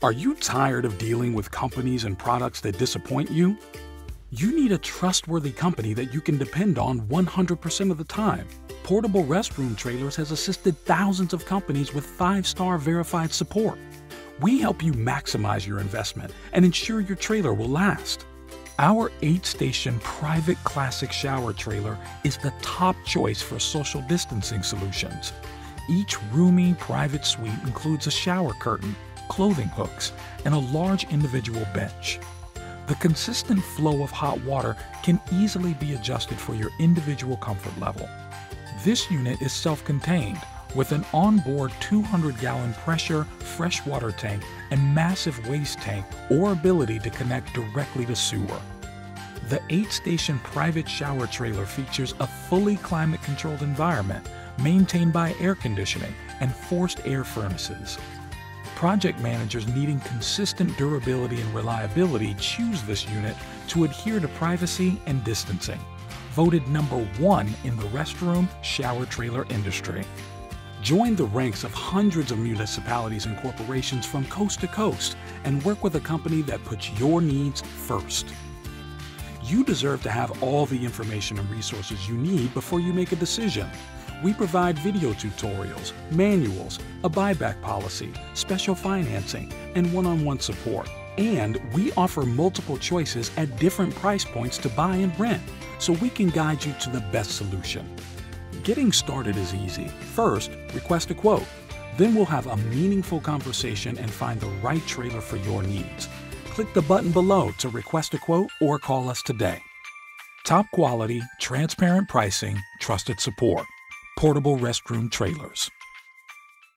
Are you tired of dealing with companies and products that disappoint you? You need a trustworthy company that you can depend on 100% of the time. Portable Restroom Trailers has assisted thousands of companies with five star verified support. We help you maximize your investment and ensure your trailer will last. Our 8 station private classic shower trailer is the top choice for social distancing solutions. Each roomy private suite includes a shower curtain, clothing hooks, and a large individual bench. The consistent flow of hot water can easily be adjusted for your individual comfort level. This unit is self-contained with an onboard 200-gallon pressure freshwater tank and massive waste tank or ability to connect directly to sewer. The 8-station private shower trailer features a fully climate-controlled environment maintained by air conditioning and forced air furnaces. Project managers needing consistent durability and reliability choose this unit to adhere to privacy and distancing. Voted number one in the restroom shower trailer industry. Join the ranks of hundreds of municipalities and corporations from coast to coast and work with a company that puts your needs first. You deserve to have all the information and resources you need before you make a decision. We provide video tutorials, manuals, a buyback policy, special financing, and one-on-one support. And we offer multiple choices at different price points to buy and rent, so we can guide you to the best solution. Getting started is easy. First, request a quote. Then we'll have a meaningful conversation and find the right trailer for your needs. Click the button below to request a quote or call us today. Top quality, transparent pricing, trusted support portable restroom trailers.